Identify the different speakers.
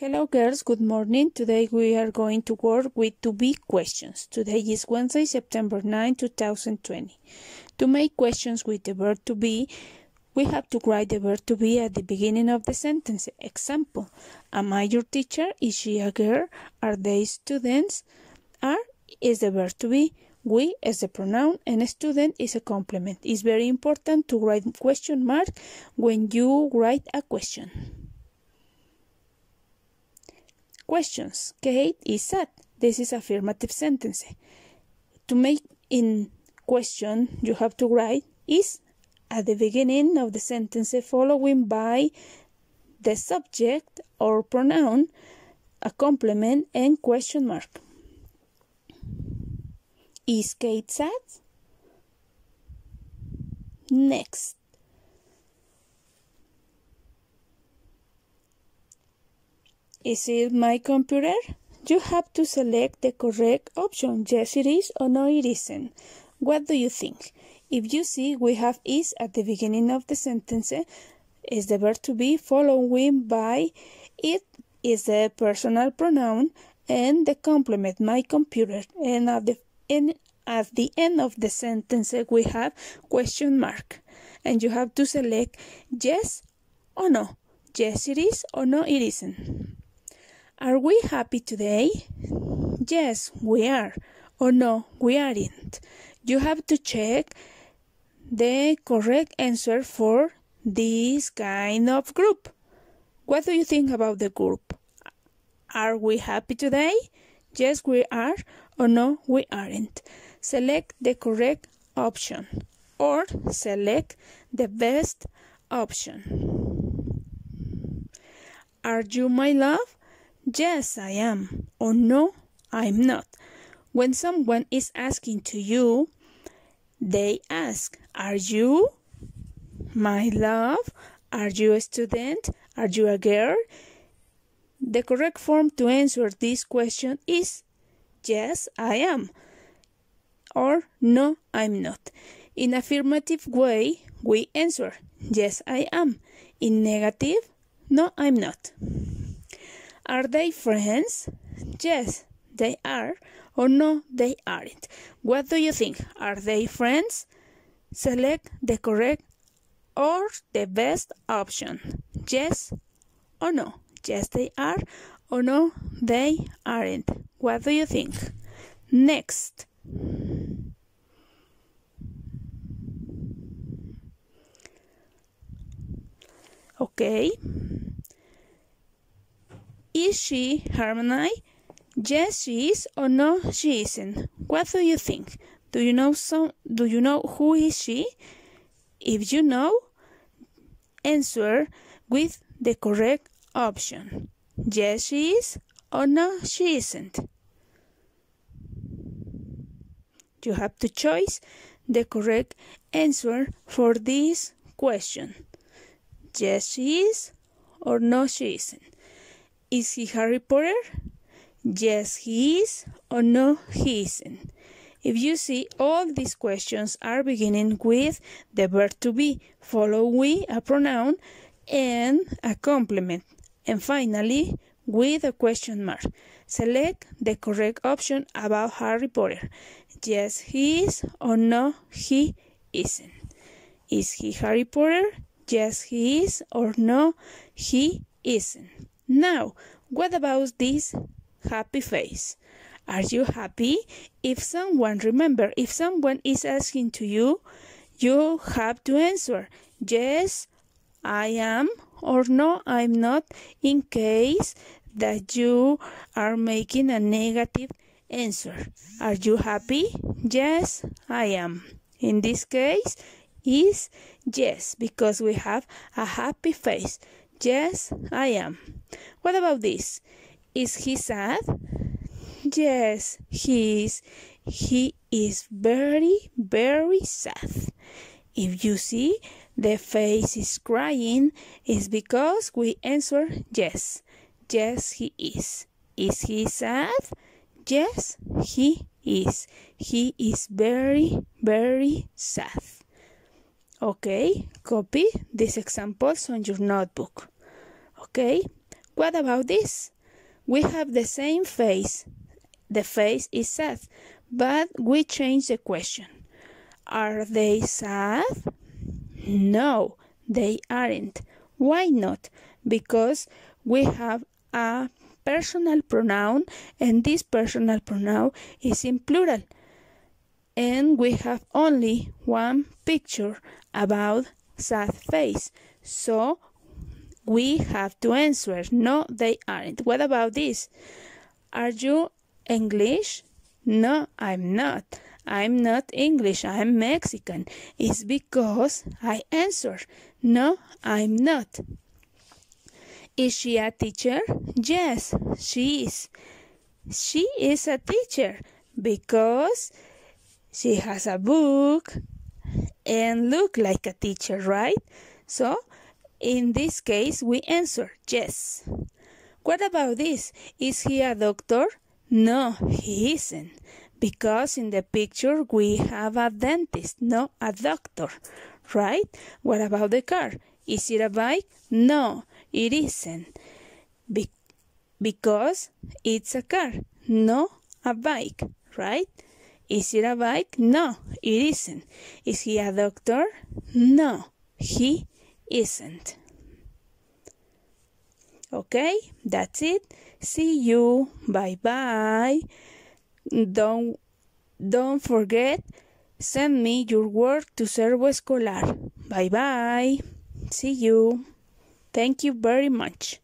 Speaker 1: Hello girls, good morning. Today we are going to work with to be questions. Today is Wednesday, September 9, 2020. To make questions with the verb to be, we have to write the verb to be at the beginning of the sentence. Example, am I your teacher? Is she a girl? Are they students? Are is the verb to be. We is the pronoun and student is a complement. It's very important to write question mark when you write a question. Questions. Kate is sad. This is affirmative sentence. To make in question, you have to write is at the beginning of the sentence following by the subject or pronoun, a complement, and question mark. Is Kate sad? Next. Is it my computer? You have to select the correct option. Yes, it is, or no, it isn't. What do you think? If you see we have is at the beginning of the sentence, is the verb to be following by it is the personal pronoun and the complement my computer and at the end at the end of the sentence we have question mark and you have to select yes or no yes it is or no it isn't are we happy today? Yes, we are. Or no, we aren't. You have to check the correct answer for this kind of group. What do you think about the group? Are we happy today? Yes, we are. Or no, we aren't. Select the correct option or select the best option. Are you my love? Yes, I am. Or no, I'm not. When someone is asking to you, they ask, Are you my love? Are you a student? Are you a girl? The correct form to answer this question is Yes, I am. Or No, I'm not. In affirmative way, we answer Yes, I am. In negative, No, I'm not. Are they friends? Yes, they are. Or no, they aren't. What do you think? Are they friends? Select the correct or the best option. Yes or no. Yes, they are. Or no, they aren't. What do you think? Next. Okay. Is she Harmony? Yes, she is, or no, she isn't. What do you think? Do you know some? Do you know who is she? If you know, answer with the correct option. Yes, she is, or no, she isn't. You have to choose the correct answer for this question. Yes, she is, or no, she isn't. Is he Harry Potter? Yes, he is, or no, he isn't. If you see, all these questions are beginning with the verb to be, followed with a pronoun and a complement, and finally with a question mark. Select the correct option about Harry Potter. Yes, he is, or no, he isn't. Is he Harry Potter? Yes, he is, or no, he isn't. Now, what about this happy face? Are you happy? If someone, remember, if someone is asking to you, you have to answer yes, I am, or no, I'm not, in case that you are making a negative answer. Are you happy? Yes, I am. In this case, is yes, because we have a happy face. Yes, I am. What about this? Is he sad? Yes, he is. He is very, very sad. If you see the face is crying, it's because we answer yes. Yes, he is. Is he sad? Yes, he is. He is very, very sad. Okay, copy these examples on your notebook. Okay, What about this? We have the same face. The face is sad, but we change the question. Are they sad? No, they aren't. Why not? Because we have a personal pronoun and this personal pronoun is in plural. And we have only one picture about sad face. So we have to answer no, they aren't. What about this? Are you English? No, I'm not. I'm not English, I'm Mexican. It's because I answer. No, I'm not. Is she a teacher? Yes, she is. She is a teacher because she has a book and look like a teacher, right? So, in this case, we answer yes. What about this? Is he a doctor? No, he isn't. Because in the picture we have a dentist, not a doctor, right? What about the car? Is it a bike? No, it isn't. Be- because it's a car, no a bike, right? Is it a bike? No, it isn't. Is he a doctor? No, he isn't. Okay, that's it. See you. Bye bye. Don't don't forget send me your work to Servo Escolar. Bye bye. See you. Thank you very much.